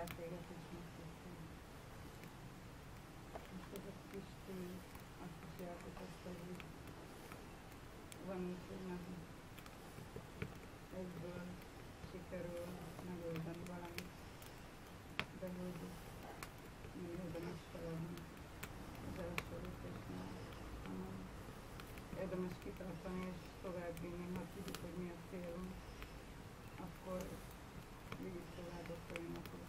feltéget is megtettem. Most ez a kis tény, azt is jelképezte, hogy van úgy, hogy nem egyből sikerül megoldani valamit, de hogy nem érdemes feladni az első lépésnél, hanem érdemes kitartani és továbbvinni, ha tudjuk, hogy mi a célunk, akkor végig tovább a folyamatot,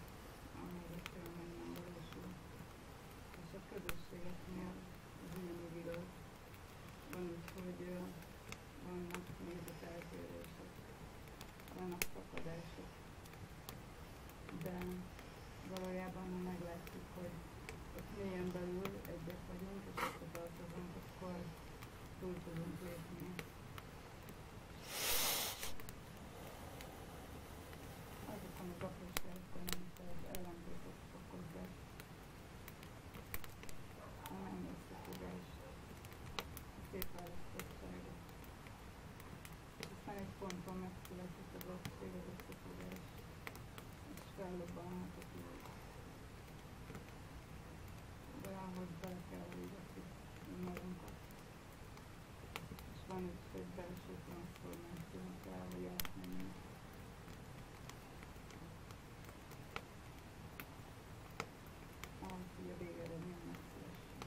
amíg a cél meg nem valósul. És a közösségeknél az ugyanúgy igaz. Van úgy, hogy ö, vannak nézeteltérések, vannak szakadások, de valójában ha meglátjuk, hogy ott mélyen belül egyek vagyunk, és összetartozunk, akkor túl tudunk lépni. Azokon az apróságokon, amit az ellentétek okozzák, a nem összefogás, a szétválasztottságot. És aztán egy ponton megszületik az az összefogás, és fellobbanhat a túl. De ahhoz bele kell égetni magunkat. És van egy belső transformáció kell, hogy átmenjünk. Ahhoz, hogy a végeredmény megszülessen.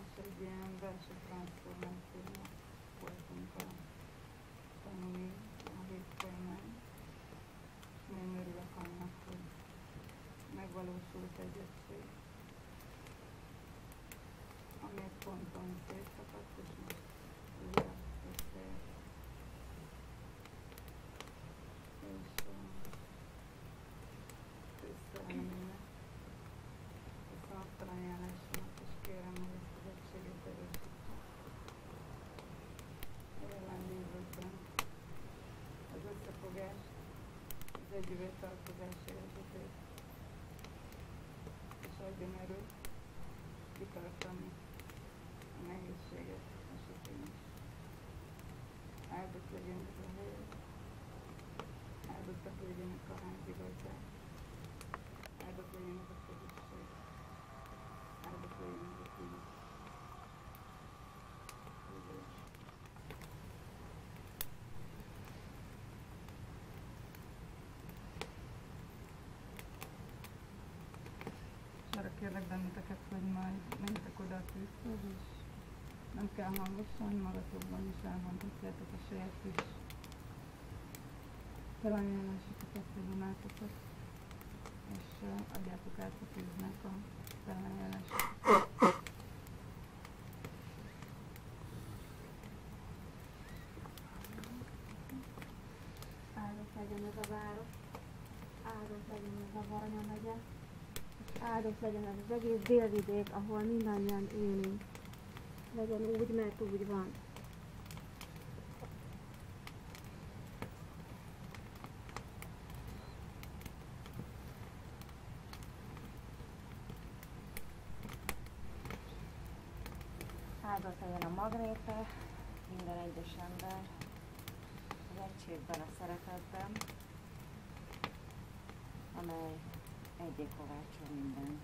És egy ilyen belső transformációnak voltunk a tanulni a hét folyamán. És nagyon örülök annak, hogy megvalósult egy egység, ami egy ponton szétszakadt, és most újra összeért. És uh, összeemlőnek. Köszönöm a felajánlásomat, és kérem, hogy ezt az egységet erősítsük. A jelenlévőkben az összefogás, együvé tartozás érzetét, és adjon erőt kitartani a nehézséget esetén is. Áldott legyen ez a hely, áldottak legyenek a házigazdák, áldott legyen ez a közösség, áldott legyen ez a tíz. És arra kérlek benneteket, hogy majd menjetek oda a tűzhöz, és nem kell hangosan, magatokban is elmondhatjátok a saját kis felajánlásokat, vagy imátokat, és adjátok át a tűznek a felajánlásokat. Áldott legyen ez a város, áldott legyen ez a Varanya megye, áldott legyen ez az egész délvidék, ahol mindannyian élünk. Legyen úgy, mert úgy van. Áldott legyen a magnéte, minden egyes ember, az egységben, a szeretetben, amely egyé kovácsol mindent.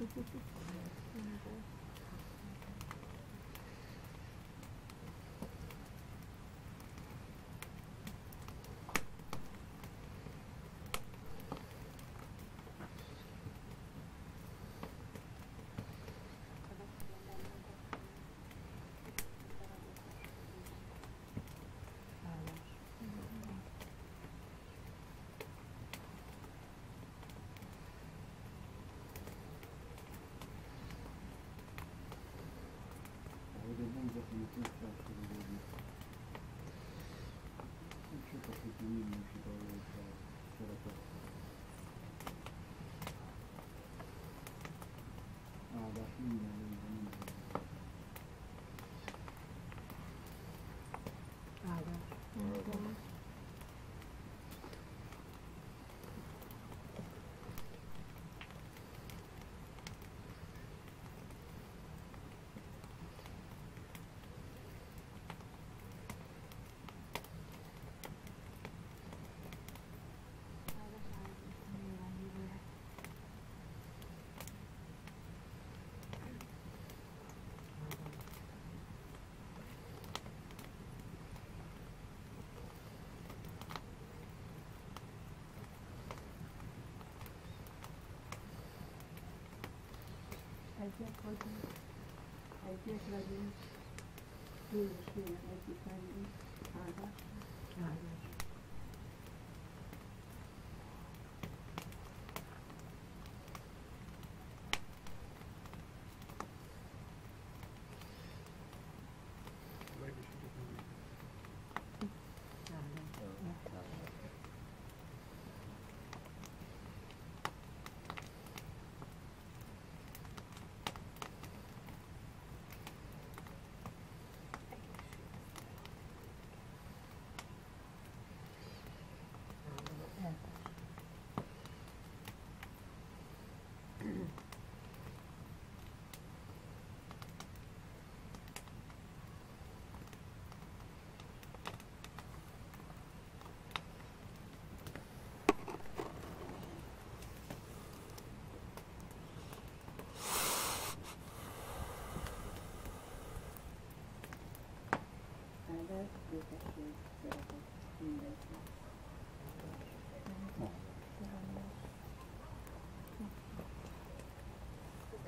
Mm-hmm. А, да. 二十三点，六十七，二十三点，二十八，二十八。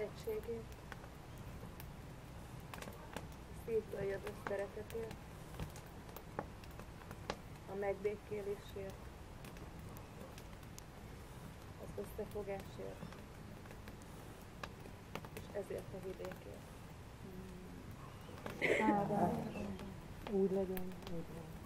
A szívből jövő szeretetért, a megbékélésért, az összefogásért, és ezért a vidékért. Áldás. Úgy legyen, úgy legyen.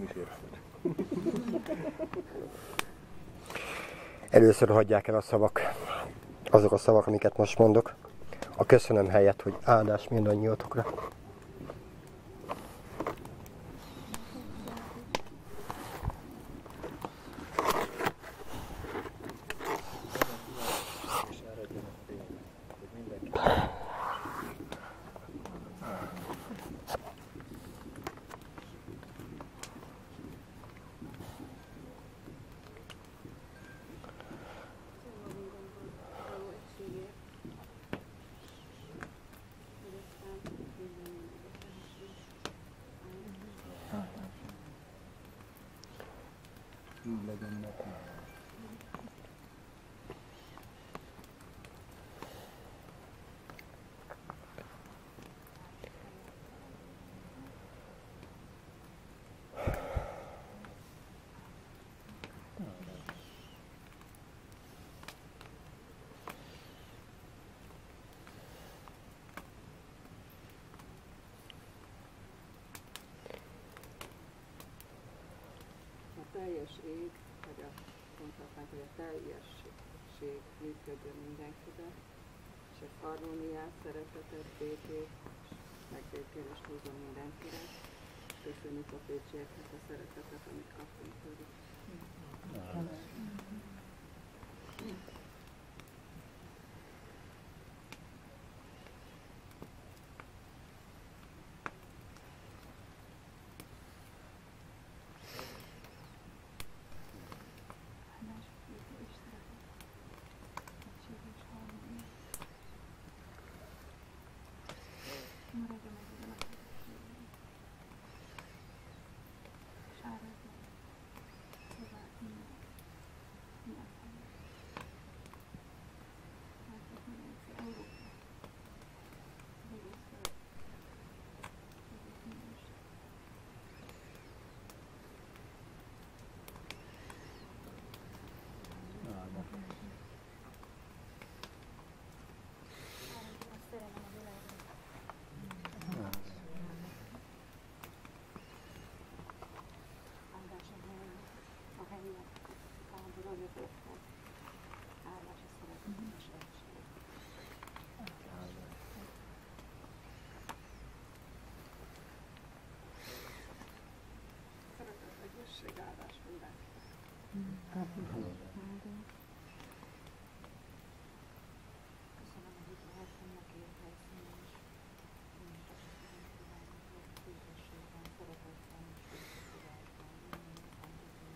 Először hagyják el a szavak, azok a szavak, amiket most mondok, a köszönöm helyett, hogy áldás mindannyiatokra. És eredjen a fény, hogy mindenki való egységért, hogy aztán minden Így legyen nekünk. A teljes ég, vagy a mondhatnánk, hogy a teljesség működjön mindenkiben, és ez harmóniát, szeretetet, békét, és megbékélést hozom mindenkire. Köszönjük köszönjük a pécsieknek a szeretetet, amit kaptunk tőlük. Áldás, béke és szeretet, egység és harmónia. Maradjon meg ezen a közösségben. És áldjon tovább minden, minden helyen. Áldjon mindenki Európa, az egész föld, az egész mindenség. Áldjon a szerelem a világban. Áldás a helyen, a helyen, áldjon a jövőknek. Áldás a szeretet és egység. Szeretet, egészség, áldás mindenki. Köszönöm, hogy itt lehettem a két helyszínen is. Én is azt kívánok, hogy békességben, szeretetben és visszatudásban minden fantázia.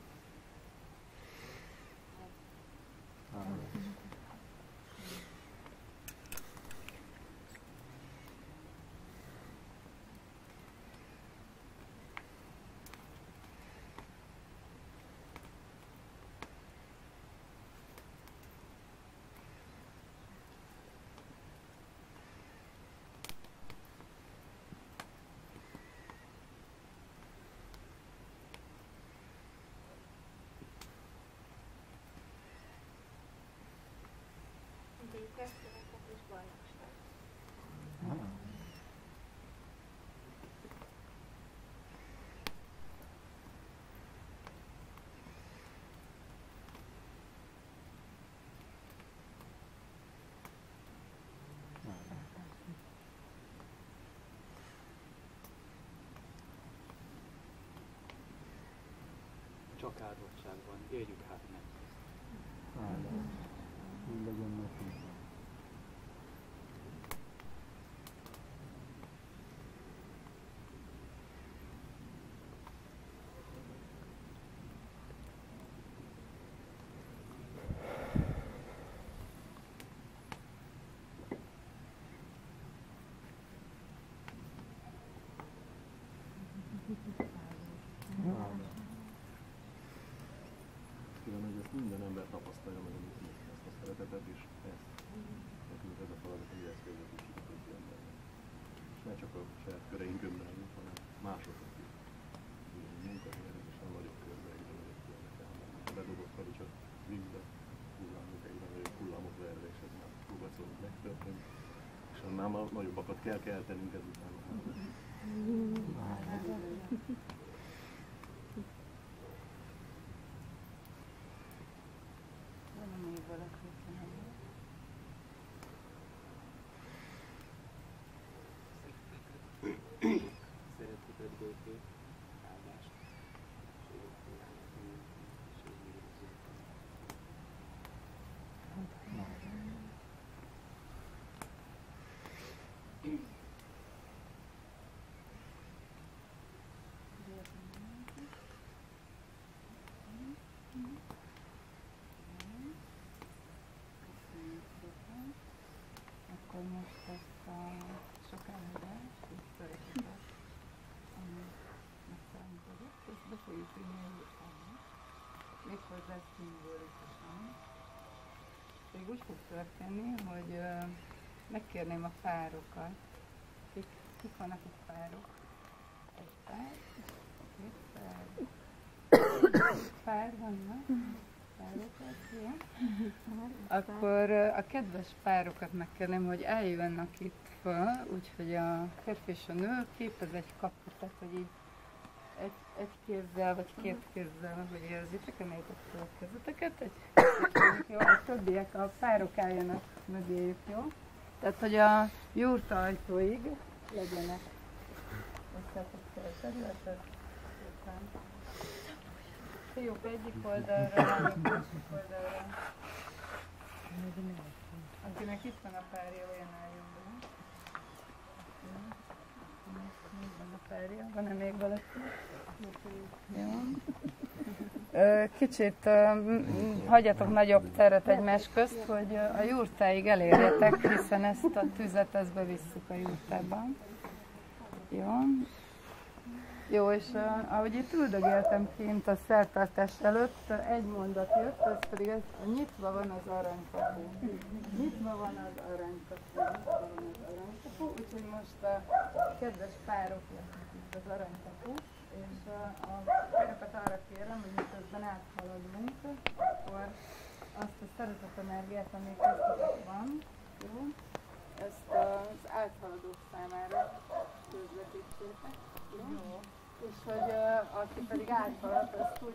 Béke, szeretet és bajnokság. Csak áldottságban éljük hát meg. Így legyen nekünk. Kívánom, hogy ezt minden ember tapasztalja meg, amit mi, ezt a szeretetet is, ezt. Nekünk ez a feladat, hogy ezt közvetítjük a többi embernek. És ne csak a saját köreinkön belül, hanem másokat is. A munkahelyen és a nagyobb körbe egyre nagyobb körbe kell. Ha bedobott falu csak vízbe, hullámok egyre nagyobb hullámok verve, és ez már próbálszor megtörtént. És annál már nagyobbakat kell keltenünk ezután. Van még valaki, aki nem Szeretetet, békét, áldást, Köszönjük szépen. Akkor most ezt a sok áldást, és szeretetet, ami megszállított, ezt be fogjuk vinni. Méghozzá szimbolikusan. Pedig úgy fog történni, hogy ö, megkérném a párokat. Kik, kik vannak itt párok? Egy pár, két pár. Pár vannak? Párokat, igen? Akkor a kedves párokat megkérném, hogy eljönnek itt föl, úgyhogy a férfi és a nő képez egy kaput, tehát hogy így egy, egy kézzel vagy két kézzel, hogy érzitek, emeljétek fel a kezeteket, egy jó, a többiek, a párok álljanak mögéjük, jó? Tehát, hogy a jurta ajtóig legyenek összetetve a területet. Fiúk egyik oldalra, lányok másik oldalra. Akinek itt van a párja, olyan álljon be. Még van a párja, van-e még valaki? Kicsit hagyjatok nagyobb teret egymás közt, hogy a jurtáig elérjetek, hiszen ezt a tüzet ezt bevisszük a jurtában. Jó. Jó, és uh, ahogy itt üldögéltem kint a szertartás előtt, egy mondat jött, az pedig ez, nyitva van az aranykapu. Nyitva van az aranykapu. Nyitva van az aranykapu, úgyhogy most a kedves párok itt az aranykapu, és uh, a párokat arra kérem, hogy miközben áthaladunk, akkor azt a szeretet energiát, ami köztetek van, jó? ezt az áthaladók számára közvetítsétek. És hogy aki pedig áthalad, azt úgy